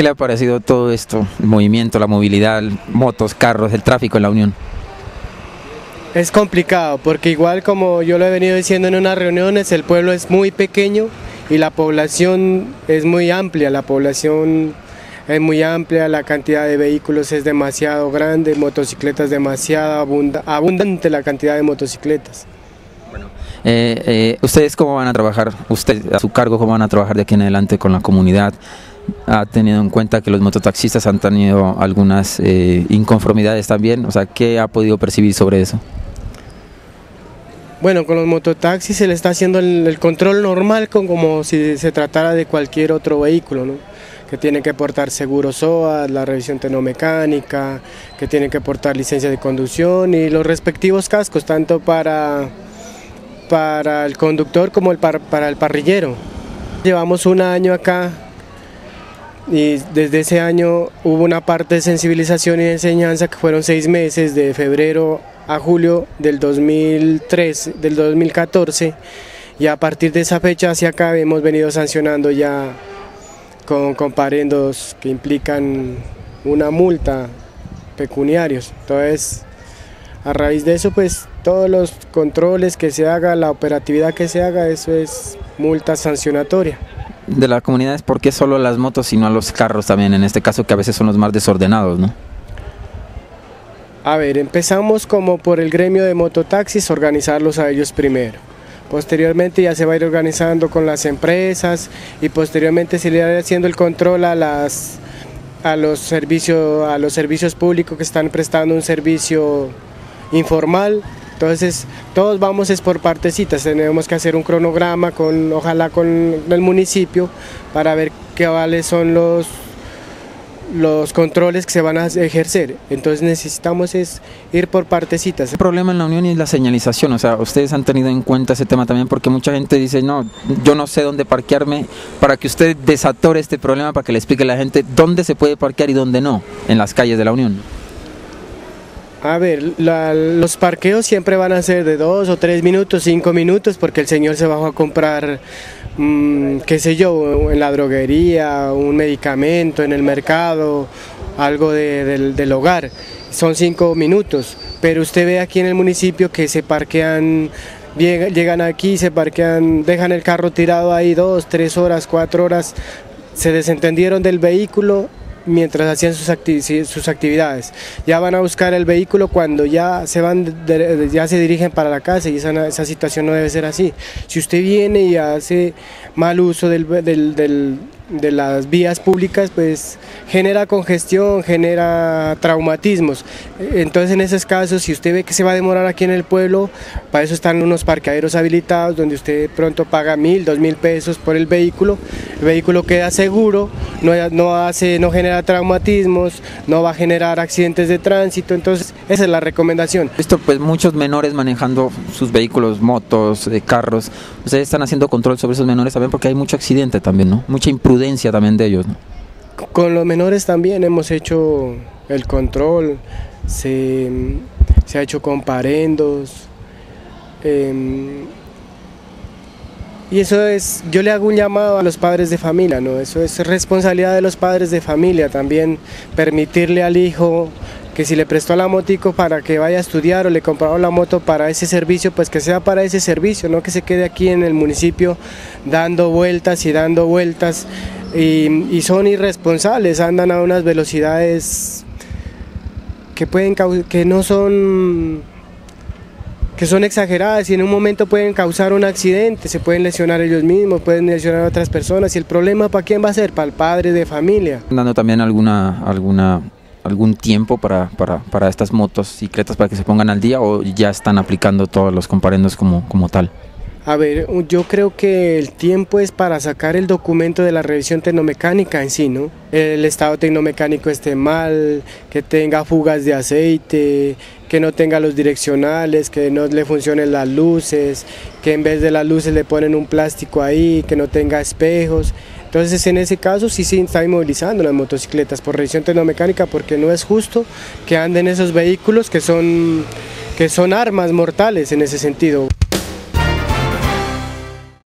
¿Qué le ha parecido todo esto? El movimiento, la movilidad, motos, carros, el tráfico en la Unión. Es complicado porque igual como yo lo he venido diciendo en unas reuniones, el pueblo es muy pequeño y la población es muy amplia, la población es muy amplia, la cantidad de vehículos es demasiado grande, motocicletas demasiado abundante la cantidad de motocicletas. Bueno, eh, eh, ¿Ustedes cómo van a trabajar, usted a su cargo, cómo van a trabajar de aquí en adelante con la comunidad? Ha tenido en cuenta que los mototaxistas han tenido algunas eh, inconformidades también, o sea, ¿qué ha podido percibir sobre eso? Bueno, con los mototaxis se le está haciendo el, control normal como si se tratara de cualquier otro vehículo, ¿no? que tiene que portar seguro SOA, la revisión tecnomecánica, que tiene que portar licencia de conducción y los respectivos cascos, tanto para, para el conductor como el para el parrillero. Llevamos un año acá y desde ese año hubo una parte de sensibilización y de enseñanza que fueron seis meses de febrero a julio del 2003, del 2014 y a partir de esa fecha hacia acá hemos venido sancionando ya con comparendos que implican una multa pecuniarios. Entonces, a raíz de eso, pues todos los controles que se haga, la operatividad que se haga, eso es multa sancionatoria. De la comunidad es por qué solo las motos y no los carros también, en este caso que a veces son los más desordenados, ¿no? A ver, empezamos como por el gremio de mototaxis, organizarlos a ellos primero. Posteriormente ya se va a ir organizando con las empresas y posteriormente se le irá haciendo el control a las a los servicios a los servicios públicos que están prestando un servicio informal. Entonces, todos vamos es por partecitas, tenemos que hacer un cronograma con ojalá con el municipio para ver qué vales son los los controles que se van a ejercer. Entonces necesitamos es ir por partecitas. El problema en la Unión es la señalización, o sea, ustedes han tenido en cuenta ese tema también porque mucha gente dice, no, yo no sé dónde parquearme, para que usted desatore este problema, para que le explique a la gente dónde se puede parquear y dónde no, en las calles de la Unión. A ver, los parqueos siempre van a ser de dos o tres minutos, cinco minutos, porque el señor se va a comprar Mm, qué sé yo, en la droguería, un medicamento, en el mercado, algo del, hogar. Son cinco minutos, pero usted ve aquí en el municipio que se parquean llegan aquí, se parquean, dejan el carro tirado ahí dos, tres horas, cuatro horas, se desentendieron del vehículo mientras hacían sus, sus actividades. Ya van a buscar el vehículo cuando ya se van, ya se dirigen para la casa y esa, esa situación no debe ser así. Si usted viene y hace mal uso del, del de las vías públicas, pues genera congestión, genera traumatismos. Entonces en esos casos, si usted ve que se va a demorar aquí en el pueblo, para eso están unos parqueaderos habilitados donde usted pronto paga mil, dos mil pesos por el vehículo, el vehículo queda seguro, no, no, hace, no genera traumatismos, no va a generar accidentes de tránsito, entonces esa es la recomendación. Esto pues muchos menores manejando sus vehículos, motos, eh, carros, ustedes están haciendo control sobre esos menores también porque hay mucho accidente también, ¿no? Mucha imprudencia también de ellos. Con los menores también hemos hecho el control, se, ha hecho comparendos. Em, y eso es, yo le hago un llamado a los padres de familia, ¿no? Eso es responsabilidad de los padres de familia también, permitirle al hijo que si le prestó la motico para que vaya a estudiar o le compraron la moto para ese servicio, pues que sea para ese servicio, no que se quede aquí en el municipio dando vueltas y dando vueltas. Y, son irresponsables, andan a unas velocidades que pueden que no son que son exageradas y en un momento pueden causar un accidente, se pueden lesionar ellos mismos, pueden lesionar a otras personas. Y el problema para quién va a ser, para el padre de familia. Dando también alguna alguna algún tiempo para, para, para estas motocicletas para que se pongan al día o ya están aplicando todos los comparendos como, como tal? A ver, yo creo que el tiempo es para sacar el documento de la revisión tecnomecánica en sí, ¿no? El estado tecnomecánico esté mal, que tenga fugas de aceite, que no tenga los direccionales, que no le funcionen las luces, que en vez de las luces le ponen un plástico ahí, que no tenga espejos. Entonces en ese caso sí se está inmovilizando las motocicletas por revisión tecnomecánica porque no es justo que anden esos vehículos que son, que son armas mortales en ese sentido.